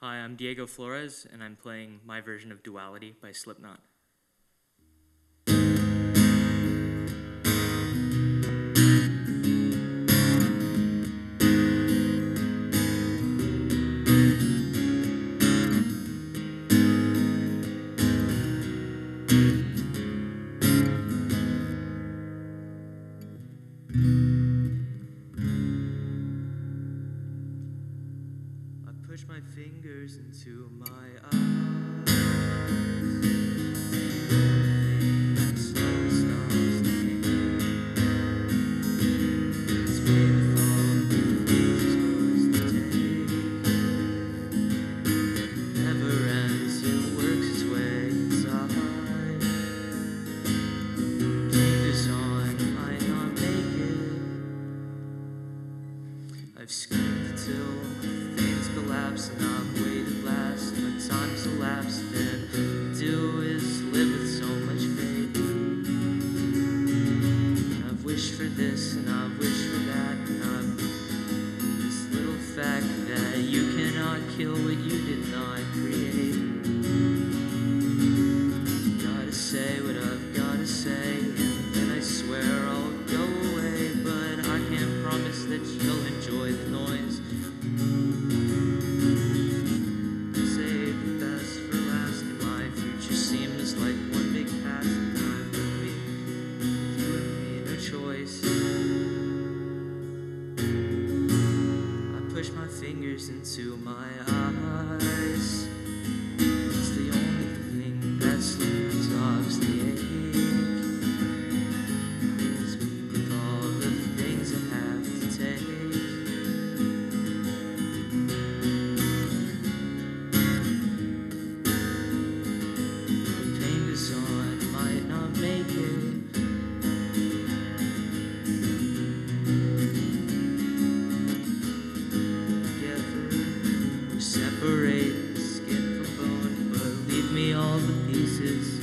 Hi, I'm Diego Flores, and I'm playing my version of Duality by Slipknot. Push my fingers not make it. I've screamed till collapse and I've waited last, but time's elapsed and do is live with so much faith. I've wished for this and I've wished for that and I've this little fact that you cannot kill what you did not create. Fingers into my eyes. separate skin from bone, but leave me all the pieces.